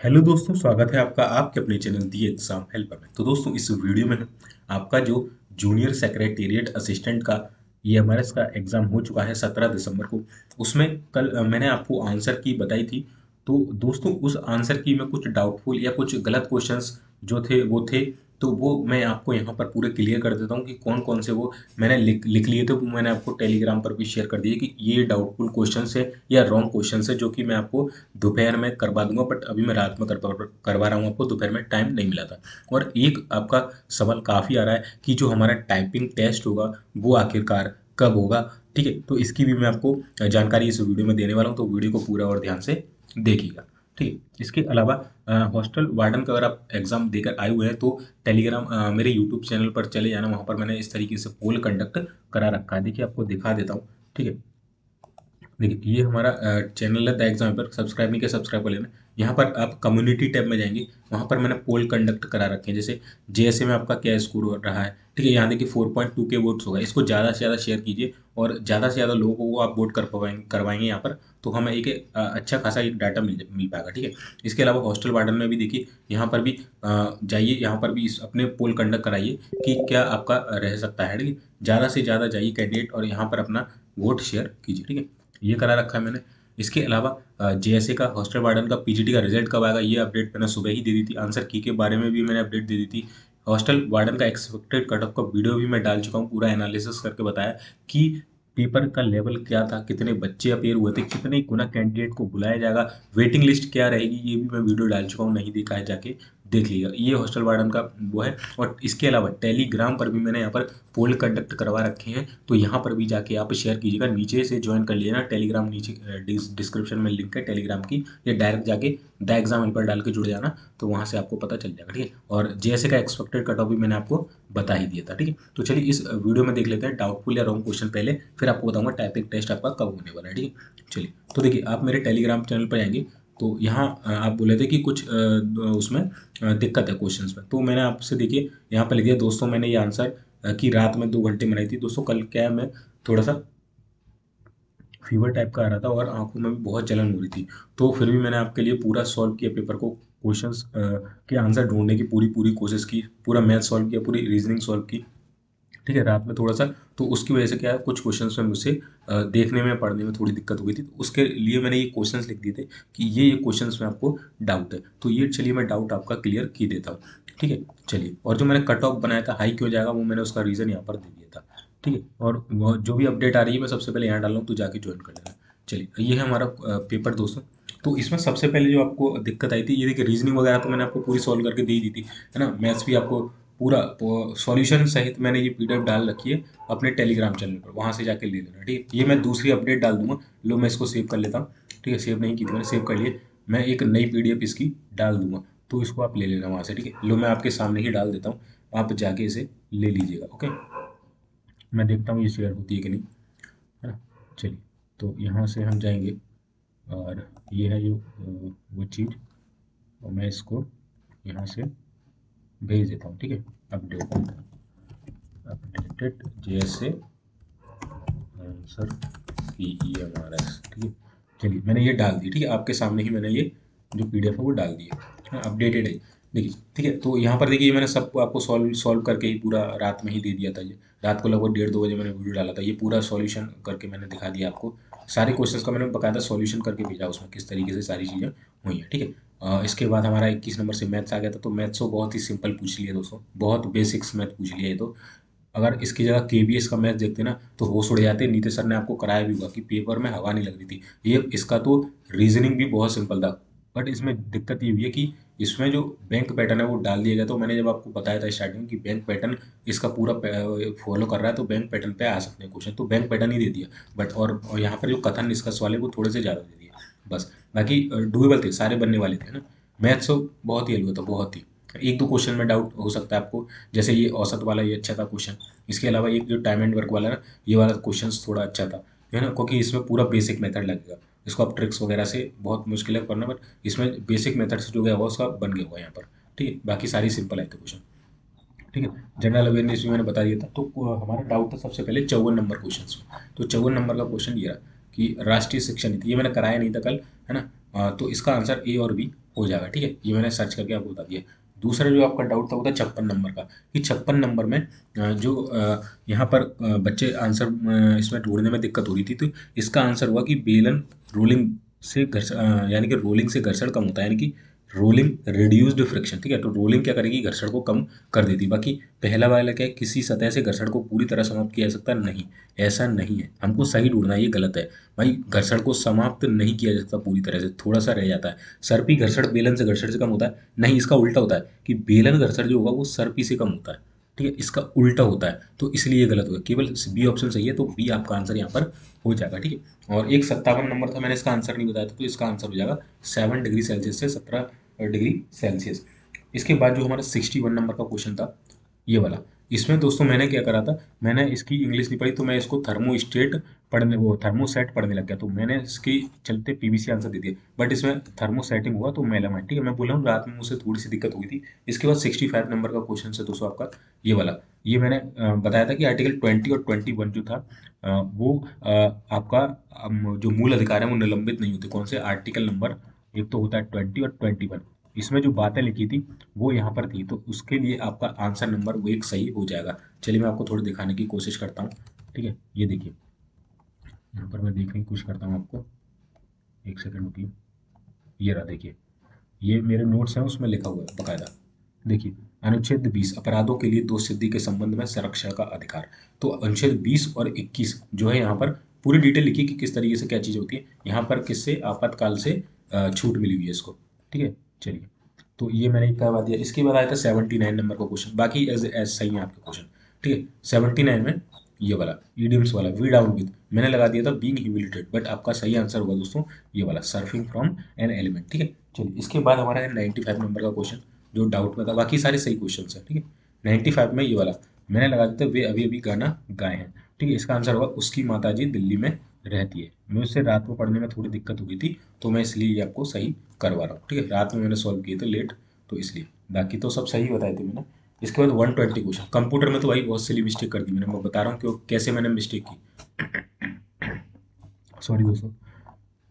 Hello दोस्तों, स्वागत है आपका आपके अपने चैनल दी एग्ज़ाम हेल्पर में। तो दोस्तों, इस वीडियो में आपका जो जूनियर सेक्रेटेरिएट असिस्टेंट का ये हमारे इसका एग्ज़ाम हो चुका है सत्रह दिसंबर को। उसमें कल मैंने आपको आंसर की बताई थी। तो दोस्तों, उस आंसर की में कुछ डाउटफुल या कुछ गलत क्वेश्चंस जो थे, वो थे तो वो मैं आपको यहाँ पर पूरे क्लियर कर देता हूँ कि कौन कौन से वो मैंने लिख लिख लिए थे, वो मैंने आपको टेलीग्राम पर भी शेयर कर दिए कि ये डाउटफुल क्वेश्चन है या रॉन्ग क्वेश्चन है जो कि मैं आपको दोपहर में करवा दूँगा बट अभी मैं रात में करवा रहा हूँ आपको, दोपहर में टाइम नहीं मिला था। और एक आपका सवाल काफ़ी आ रहा है कि जो हमारा टाइपिंग टेस्ट होगा, वो आखिरकार कब होगा? ठीक है तो इसकी भी मैं आपको जानकारी इस वीडियो में देने वाला हूँ तो वीडियो को पूरा और ध्यान से देखिएगा। ठीक। इसके अलावा हॉस्टल वार्डन का अगर आप एग्ज़ाम देकर आए हुए हैं तो टेलीग्राम मेरे यूट्यूब चैनल पर चले जाना, वहाँ पर मैंने इस तरीके से पोल कंडक्ट करा रखा है। देखिए, आपको दिखा देता हूँ। ठीक है? देखिए, ये हमारा चैनल है, द एग्ज़ाम पर सब्सक्राइब नहीं किया, सब्सक्राइब कर लेना। यहाँ पर आप कम्युनिटी टैब में जाएँगे, वहाँ पर मैंने पोल कंडक्ट करा रखे हैं। जैसे जे में आपका क्या स्कोर हो रहा है? ठीक है, यहाँ देखिए फोर पॉइंट टू के वोट्स होगा इसको ज़्यादा से ज़्यादा शेयर कीजिए और ज़्यादा से ज़्यादा लोगों को आप वोट कर पाएँगे करवाएँगे यहाँ पर तो हमें एक अच्छा खासा एक डाटा मिल मिल पाएगा, ठीक है? इसके अलावा हॉस्टल वार्डन में भी देखिए, यहाँ पर भी जाइए, यहाँ पर भी इस अपने पोल कंडक्ट कराइए कि क्या आपका रह सकता है, ठीक है? ज़्यादा से ज़्यादा जाइए कैंडिडेट और यहाँ पर अपना वोट शेयर कीजिए, ठीक है? ये करा रखा है मैंने। इसके अलावा जेएसए का हॉस्टल वार्डन का पीजीटी का रिज़ल्ट कब आएगा, ये अपडेट मैंने सुबह ही दे दी थी। आंसर की के बारे में भी मैंने अपडेट दे दी थी। हॉस्टल वार्डन का एक्सपेक्टेड कट ऑफ़ का वीडियो भी मैं डाल चुका हूँ, पूरा एनालिसिस करके बताया कि पेपर का लेवल क्या था, कितने बच्चे अपेयर हुए थे, कितने गुना कैंडिडेट को बुलाया जाएगा वेटिंग लिस्ट क्या रहेगी, ये भी मैं वीडियो डाल चुका हूँ, नहीं देखा है जाके। देख लीजिएगा। ये हॉस्टल वार्डन का वो है और इसके अलावा टेलीग्राम पर भी मैंने यहाँ पर पोल कंडक्ट करवा रखे हैं। तो यहाँ पर भी जाके आप शेयर कीजिएगा। नीचे से ज्वाइन कर लेना। टेलीग्राम नीचे डिस्क्रिप्शन में लिंक है टेलीग्राम की। या डायरेक्ट जाके द एग्ज़ाम पर डाल के जुड़ जाना। तो वहाँ से आपको पता चल जाएगा, ठीक है? और जैसे का एक्सपेक्टेड कट ऑफ़ भी मैंने आपको बता ही दिया था, ठीक है? तो चलिए इस वीडियो में देख लेते हैं। डाउटफुल या रॉन्ग क्वेश्चन पहले, फिर आपको बताऊँगा टाइपिंग टेस्ट आपका कब होने वाला है, ठीक है? चलिए तो देखिए, आप मेरे टेलीग्राम चैनल पर आएँगे तो यहाँ आप बोले थे कि कुछ उसमें दिक्कत है क्वेश्चंस में। तो मैंने आपसे देखिए, यहाँ पर लिख दिया, दोस्तों मैंने ये आंसर कि रात में दो घंटे बनाई थी। दोस्तों कल क्या मैं थोड़ा सा फीवर टाइप का आ रहा था और आँखों में भी बहुत जलन हो रही थी। तो फिर भी मैंने आपके लिए पूरा सॉल्व किया पेपर को क्वेश्चंस के आंसर ढूँढने की पूरी पूरी कोशिश की, पूरा मैथ सॉल्व किया, पूरी रीजनिंग सॉल्व की। ठीक है, रात में थोड़ा सा तो उसकी वजह से क्या है, कुछ क्वेश्चंस में मुझसे देखने में, पढ़ने में थोड़ी दिक्कत हो गई थी। तो उसके लिए मैंने ये क्वेश्चंस लिख दिए थे कि ये ये क्वेश्चंस में आपको डाउट है। तो ये, चलिए मैं डाउट आपका क्लियर की देता हूँ। ठीक है, चलिए। और जो मैंने कट ऑफ़ बनाया था हाई क्यों जाएगा, वो मैंने उसका रीज़न यहाँ पर दे दिया था। ठीक है, और जो भी अपडेट आ रही है, मैं सबसे पहले यहाँ डाल रहा हूँ तो जाके ज्वाइन कर लेना। चलिए, ये है हमारा पेपर दोस्तों। तो इसमें सबसे पहले जो आपको दिक्कत आई थी, ये देखिए रीजनिंग वगैरह तो मैंने आपको पूरी सॉल्व करके दे दी थी। है ना मैथ्स भी आपको पूरा सॉल्यूशन सहित मैंने ये पीडीएफ डाल रखी है अपने टेलीग्राम चैनल पर। वहाँ से जाके ले लेना, ठीक है? ये मैं दूसरी अपडेट डाल दूँगा। लो, मैं इसको सेव कर लेता हूँ। ठीक है? सेव नहीं की मैंने सेव कर लिए। मैं एक नई पीडीएफ इसकी डाल दूँगा। तो इसको आप ले लेना वहाँ से, ठीक है? लो, मैं आपके सामने ही डाल देता हूँ। आप जाके इसे ले लीजिएगा ओके मैं देखता हूँ ये शेयर होती है कि नहीं। है ना? चलिए तो यहाँ से हम जाएँगे। और ये है जो वो चीज़। और मैं इसको यहाँ से भेज देता हूँ, ठीक है? Update updated J S answer C E M R S ठीक है? चलिए, मैंने ये डाल दी, ठीक है? आपके सामने ही मैंने ये जो पी डी एफ़ है वो डाल दिया है अपडेटेड है? देखिए, ठीक है? तो यहाँ पर देखिए मैंने सबको आपको सॉल्व सॉल्व करके ही पूरा रात में ही दे दिया था ये। रात को लगभग डेढ़ दो बजे मैंने वीडियो डाला था, ये पूरा सॉल्यूशन करके मैंने दिखा दिया आपको। सारे क्वेश्चंस का मैंने बकायदा सॉल्यूशन करके भेजा उसमें, किस तरीके से सारी चीज़ें हुई हैं, ठीक है? इसके बाद हमारा इक्कीस नंबर से मैथ्स आ गया था तो मैथ्स को बहुत ही सिंपल पूछ लिया दोस्तों। बहुत बेसिक्स मैथ पूछ लिया है तो। अगर इसकी जगह के बी एस का मैथ देखते ना तो होश उड़ जाते। नीतीश सर ने आपको कराया भी हुआ कि पेपर में हवा नहीं लग रही थी। ये इसका तो रीजनिंग भी बहुत सिंपल था। बट इसमें दिक्कत ये हुई है कि इसमें जो बैंक पैटर्न है, वो डाल दिया गया तो मैंने जब आपको बताया था स्टार्टिंग कि बैंक पैटर्न इसका पूरा फॉलो कर रहा है तो बैंक पैटर्न पे आ सकते हैं क्वेश्चन तो बैंक पैटर्न ही दे दिया। बट और यहाँ पर जो कथन निष्कर्ष वाले वो थोड़े से ज़्यादा दे बस। बाकी डुएबल थे, सारे बनने वाले थे ना? मैथ्स बहुत ही हल्का था, बहुत ही। एक दो क्वेश्चन में डाउट हो सकता है आपको, जैसे ये औसत वाला, ये अच्छा था क्वेश्चन इसके अलावा एक जो टाइम एंड वर्क वाला ना, ये वाला क्वेश्चन थोड़ा अच्छा था, है ना? क्योंकि इसमें पूरा बेसिक मेथड लगेगा। इसको आप ट्रिक्स वगैरह से बहुत मुश्किल है करना बट इसमें बेसिक मेथड से जो गया हुआ, उसका बन गया हुआ यहाँ पर। ठीक है? बाकी सारी सिंपल आए थे क्वेश्चन ठीक है? जनरल अवेयरनेस भी मैंने बता दिया था तो हमारा डाउट था सबसे पहले चौवन नंबर क्वेश्चन तो चौवन नंबर का क्वेश्चन ये रहा। कि राष्ट्रीय शिक्षा नीति, ये मैंने कराया नहीं था कल, है ना? तो इसका आंसर ए और बी हो जाएगा, ठीक है? ये मैंने सर्च करके आपको बता दिया। दूसरा जो आपका डाउट था वो था छप्पन नंबर का, कि छप्पन नंबर में जो यहाँ पर बच्चे आंसर इसमें ढूँढने में दिक्कत हो रही थी तो इसका आंसर हुआ कि बेलन रोलिंग से घर्षण यानी कि रोलिंग से घर्षण कम होता है, यानी कि रोलिंग रिड्यूस्ड फ्रिक्शन, ठीक है? तो रोलिंग क्या करेगी? घर्षण को कम कर देती बाकी पहला वाला क्या है? किसी सतह से घर्षण को पूरी तरह समाप्त किया जा सकता नहीं, ऐसा नहीं है। हमको सही ढूंढना ये गलत है। भाई, घर्षण को समाप्त नहीं किया जा सकता पूरी तरह से थोड़ा सा रह जाता है। सर्पी घर्षण बेलन से घर्षण से कम होता है। नहीं, इसका उल्टा होता है कि बेलन घर्षण जो होगा वो सर्पी से कम होता है। ठीक है, इसका उल्टा होता है तो इसलिए गलत होगा। केवल बी ऑप्शन सही है तो बी आपका आंसर यहाँ पर हो जाएगा, ठीक है। और एक सत्तावन नंबर था, मैंने इसका आंसर नहीं बताया था तो इसका आंसर हो जाएगा सेवन डिग्री सेल्सियस से सत्रह डिग्री सेल्सियस इसके बाद जो हमारा सिक्सटी वन नंबर का क्वेश्चन था, ये वाला इसमें दोस्तों मैंने क्या करा था, मैंने इसकी इंग्लिश नहीं पढ़ी तो मैं इसको थर्मो स्टेट पढ़ने, वो थर्मोसेट पढ़ने लग गया तो मैंने इसकी चलते पीवीसी आंसर दे दिया। बट इसमें थर्मोसेटिंग हुआ तो मेलामाइट ठीक है, मैं बोला हूँ, रात में मुझसे थोड़ी सी दिक्कत हुई थी। इसके बाद सिक्सटी फाइव नंबर का क्वेश्चन है दोस्तों आपका, ये वाला, ये मैंने बताया था कि आर्टिकल ट्वेंटी और ट्वेंटी वन जो था वो आपका जो मूल अधिकार है, वो निलंबित नहीं होते। कौन से? आर्टिकल नंबर एक तो होता है ट्वेंटी और ट्वेंटी वन इसमें जो बातें लिखी थी, वो यहाँ पर थी। तो उसके लिए आपका आंसर नंबर वो एक सही हो जाएगा। चलिए मैं आपको थोड़ी दिखाने की कोशिश करता हूँ। ठीक है? ये देखिए। यहाँ पर मैं देखने की कोशिश करता हूँ आपको। एक सेकंड रुकिए। ये रहा, देखिए। ये मेरे नोट्स हैं, उसमें लिखा हुआ है बकायदा। देखिए, अनुच्छेद 20 अपराधों के लिए दो सिद्धि के संबंध में संरक्षण का अधिकार। तो अनुच्छेद 20 और 21 जो है, यहाँ पर पूरी डिटेल लिखी कि किस तरीके से क्या चीज़ होती है। यहाँ पर किससे, आपातकाल से छूट मिली हुई है इसको। ठीक है? चलिए। तो ये मैंने करवा दिया? इसके बाद आया था सेवेंटी नाइन नंबर का क्वेश्चन बाकी एज एज सही है आपके क्वेश्चन ठीक है? सेवेंटी नाइन में ये वाला ईडियम्स वाला वी डाउन विद मैंने लगा दिया था बींग ह्यूमिलेटेड बट आपका सही आंसर होगा दोस्तों, ये वाला सर्फिंग फ्रॉम एन एलिमेंट ठीक है? चलिए, इसके बाद हमारा है नाइन्टी फाइव नंबर का क्वेश्चन जो डाउट में था। बाकी सारे सही क्वेश्चन है, ठीक है? नाइन्टी फाइव में ये वाला, मैंने लगा दिया था वे अभी अभी गाना गाए हैं। ठीक है? इसका आंसर होगा, उसकी माता जी दिल्ली में रहती है। मैं उससे रात में पढ़ने में थोड़ी दिक्कत हो गई थी तो मैं इसलिए आपको सही करवा रहा हूँ, ठीक है? रात में मैंने सॉल्व किए थे लेट तो इसलिए। बाकी तो सब सही बताए थे मैंने। इसके बाद वन ट्वेंटी क्वेश्चन कंप्यूटर में तो भाई बहुत सिली मिस्टेक कर दी मैंने। मैं बता रहा हूँ कि कैसे मैंने मिस्टेक की। सॉरी दोस्तों।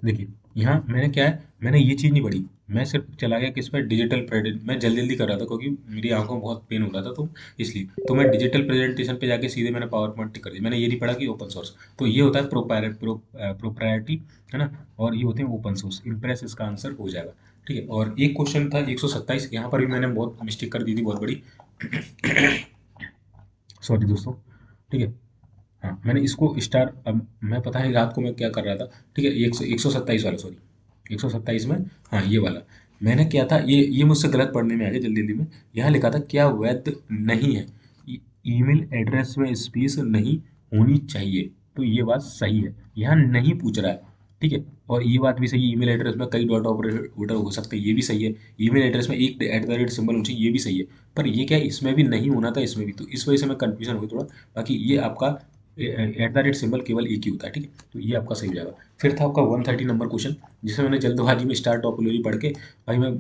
देखिए, यहाँ मैंने क्या है, मैंने ये चीज़ नहीं पढ़ी। मैं सिर्फ़ चला गया किस पर डिजिटल प्रेजेंट मैं जल्दी जल्दी कर रहा था क्योंकि मेरी आँखों में बहुत पेन हो रहा था तो इसलिए। तो मैं डिजिटल प्रेजेंटेशन पे जाके सीधे मैंने पावर पॉइंट टिक कर दिया। मैंने ये नहीं पढ़ा कि ओपन सोर्स तो ये होता है प्रोप्रायरिटी है ना? और ये होते हैं ओपन सोर्स इम्प्रेस इसका आंसर हो जाएगा। ठीक है? और एक क्वेश्चन था एक सौ सत्ताईस। यहाँ पर भी मैंने बहुत मिस्टेक कर दी थी, बहुत बड़ी। सॉरी दोस्तों। ठीक है? हाँ मैंने इसको स्टार अब मैं पता है रात को मैं क्या कर रहा था? ठीक है? एक सौ एक सौ सत्ताईस वाला सॉरी एक सौ सत्ताईस में? हाँ ये वाला। मैंने क्या था, ये ये मुझसे गलत पढ़ने में आ गया जल्दी जल्दी में। यहाँ लिखा था, क्या वैध नहीं है? ईमेल एड्रेस में स्पेस नहीं होनी चाहिए। तो ये बात सही है। यहाँ नहीं पूछ रहा है, ठीक है? और ये बात भी सही है, ईमेल एड्रेस में कई डॉट ऑपरेटर हो सकते हैं, ये भी सही है। ईमेल एड्रेस में एक एट द रेट सिंबल होना ये भी सही है। पर ये क्या इसमें भी नहीं होना था, इसमें भी। तो इस वजह से मैं कन्फ्यूज़न हुई थोड़ा। बाकी ये आपका एट द रेट सिंबल केवल एक ही होता है, ठीक है? तो ये आपका सही हो जाएगा। फिर था आपका वन थर्टी नंबर क्वेश्चन जिसमें मैंने जल्दबाजी में स्टार टॉपोलॉजी पढ़ के, भाई मैं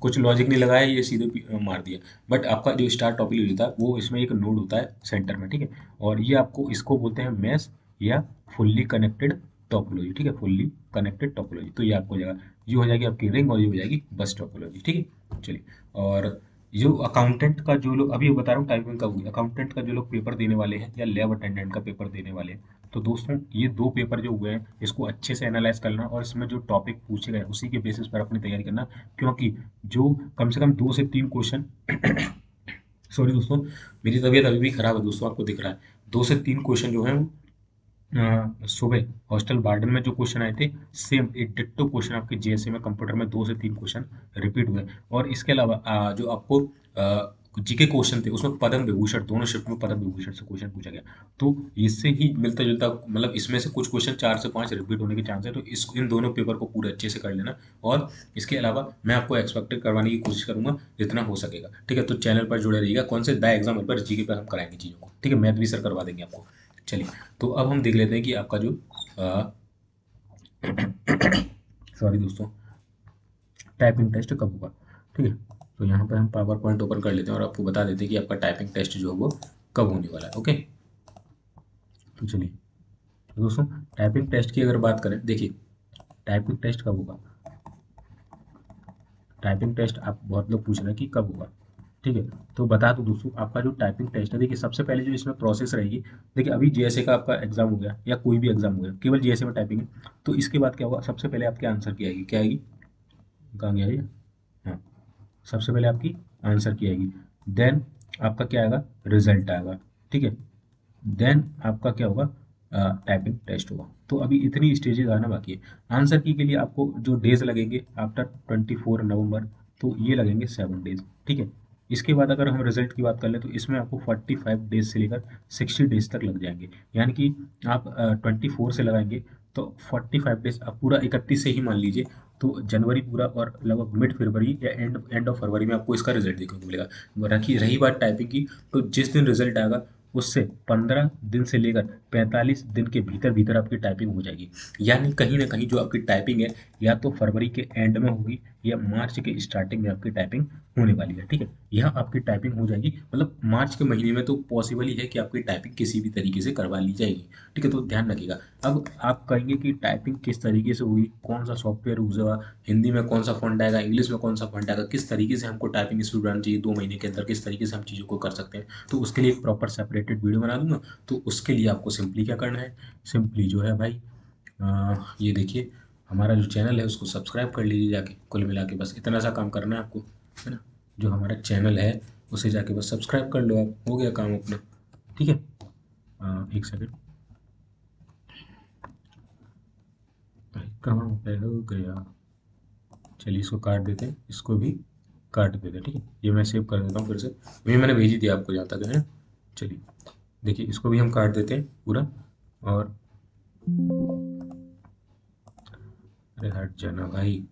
कुछ लॉजिक नहीं लगाया, ये सीधे मार दिया। बट आपका जो स्टार टॉपोलॉजी था, वो इसमें एक नोड होता है सेंटर में, ठीक है? और ये आपको इसको बोलते हैं मैस या फुल्ली कनेक्टेड टॉपोलॉजी ठीक है? फुल्ली कनेक्टेड टॉपोलॉजी तो ये आपको हो जाएगा। ये हो जाएगी आपकी रिंग और ये हो जाएगी बस टॉपोलॉजी ठीक है? चलिए, और जो अकाउंटेंट का जो लोग, अभी बता रहा हूँ का हुई अकाउंटेंट का जो लोग पेपर देने वाले हैं या लैब अटेंडेंट का पेपर देने वाले हैं तो दोस्तों, ये दो पेपर जो हुए हैं, इसको अच्छे से एनालाइज करना और इसमें जो टॉपिक पूछे गए उसी के बेसिस पर अपनी तैयारी करना, क्योंकि जो कम से कम दो से तीन क्वेश्चन सॉरी दोस्तों, मेरी तबीयत अभी भी खराब है दोस्तों, आपको दिख रहा है, दो से तीन क्वेश्चन जो है सुबह, हॉस्टल वार्डन में जो क्वेश्चन आए थे सेम एक डिट्टो क्वेश्चन आपके जेएसए में कंप्यूटर में दो से तीन क्वेश्चन रिपीट हुए। और इसके अलावा जो आपको जीके क्वेश्चन थे, उसमें पदम विभूषण, दोनों शिफ्ट में पदम विभूषण से क्वेश्चन पूछा गया। तो इससे ही मिलता जुलता मतलब इसमें से कुछ क्वेश्चन चार से पाँच रिपीट होने के चांस है तो इस, इन दोनों पेपर को पूरे अच्छे से कर लेना। और इसके अलावा मैं आपको एक्सपेक्टेड करवाने की कोशिश करूँगा, जितना हो सकेगा। ठीक है तो चैनल पर जुड़े रहिएगा। कौन से द एग्ज़ाम पर जीके पर हम कराएँगे चीज़ों को। ठीक है मैथ भी सर करवा देंगे आपको। चलिए तो अब हम देख लेते हैं कि आपका जो सॉरी दोस्तों टाइपिंग टेस्ट कब होगा, ठीक है? तो यहाँ पर हम पावर पॉइंट ओपन कर लेते हैं और आपको बता देते हैं कि आपका टाइपिंग टेस्ट जो है वो कब होने वाला है ओके तो चलिए तो दोस्तों टाइपिंग टेस्ट की अगर बात करें, देखिए टाइपिंग टेस्ट कब होगा? टाइपिंग टेस्ट आप बहुत लोग पूछ रहे हैं कि कब होगा? ठीक है? तो बता दूँ दोस्तों आपका जो टाइपिंग टेस्ट है, देखिए, सबसे पहले जो इसमें प्रोसेस रहेगी, देखिए, अभी जीएसए का आपका एग्ज़ाम हो गया, या कोई भी एग्ज़ाम हो गया, केवल जीएसए में टाइपिंग है। तो इसके बाद क्या होगा? सबसे पहले आपके आंसर की आएगी। क्या आएगी? कहाँ गया ये? हाँ। सबसे पहले आपकी आंसर की आएगी। देन आपका क्या आएगा? रिज़ल्ट आएगा। ठीक है? देन आपका क्या होगा? टाइपिंग टेस्ट होगा। तो अभी इतनी स्टेजेज आना बाकी है। आंसर की के लिए आपको जो डेज़ लगेंगे आफ्टर ट्वेंटी फोर नवंबर तो ये लगेंगे सेवन डेज़ ठीक है? इसके बाद अगर हम रिज़ल्ट की बात कर लें तो इसमें आपको 45 डेज़ से लेकर 60 डेज़ तक लग जाएँगे। यानी कि आप ट्वेंटी फोर से लगाएँगे तो 45 डेज़ आप पूरा इकतीस से ही मान लीजिए तो जनवरी पूरा और लगभग मिड फरवरी या एंड एंड ऑफ़ फरवरी में आपको इसका रिज़ल्ट देखने को मिलेगा। रखी, रही बात टाइपिंग की तो जिस दिन रिज़ल्ट आएगा उससे पंद्रह दिन से लेकर पैंतालीस दिन के भीतर भीतर आपकी टाइपिंग हो जाएगी। यानी कहीं ना कहीं जो आपकी टाइपिंग है या तो फरवरी के एंड में होगी या मार्च के स्टार्टिंग में आपकी टाइपिंग होने वाली है ठीक है? यह आपकी टाइपिंग हो जाएगी। मतलब मार्च के महीने में तो पॉसिबल ही है कि आपकी टाइपिंग किसी भी तरीके से करवा ली जाएगी ठीक है? तो ध्यान रखिएगा। अब आप कहेंगे कि टाइपिंग किस तरीके से होगी कौन सा सॉफ्टवेयर यूज़ होगा हिंदी में कौन सा फंड आएगा? इंग्लिश में कौन सा फंड आएगा? किस तरीके से हमको टाइपिंग स्पीड बनानी चाहिए? दो महीने के अंदर किस तरीके से हम चीज़ों को कर सकते हैं? तो उसके लिए एक प्रॉपर सेपरेटेड वीडियो बना दूँगा। तो उसके लिए आपको सिंपली क्या करना है? सिंपली जो है भाई आ, ये देखिए हमारा जो चैनल है उसको सब्सक्राइब कर लीजिए जाके, कुल मिला के बस इतना सा काम करना है आपको, है ना? जो हमारा चैनल है, उसे जाके बस सब्सक्राइब कर लो आप, हो गया काम अपना, ठीक है? एक सेकेंड कहाँ पे हो गया? चलिए इसको काट देते हैं, इसको भी काट देते हैं, ठीक है? ये मैं सेव कर देता हूँ फिर से। ये मैंने भेजी दिया आपको जहाँ तक, है ना? चलिए, देखिए, इसको भी हम काट देते हैं पूरा, और अरे हट जाना भाई।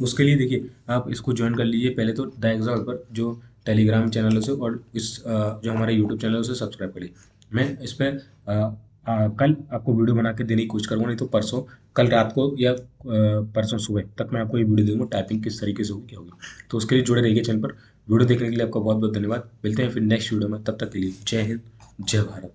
उसके लिए देखिए, आप इसको ज्वाइन कर लीजिए। पहले तो द पर जो टेलीग्राम चैनल उसे और इस जो हमारा यूट्यूब चैनल उसे सब्सक्राइब करिए मैं इस पर कल आपको वीडियो बना के देने की कोशिश करूँगा, नहीं तो परसों, कल रात को या परसों सुबह तक मैं आपको ये वीडियो दूँगा टाइपिंग किस तरीके से होगी, क्या होगी। तो उसके लिए जुड़े रहिए चैनल पर। वीडियो देखने के लिए आपका बहुत बहुत धन्यवाद। मिलते हैं फिर नेक्स्ट वीडियो में, तब तक के लिए जय हिंद, जय भारत।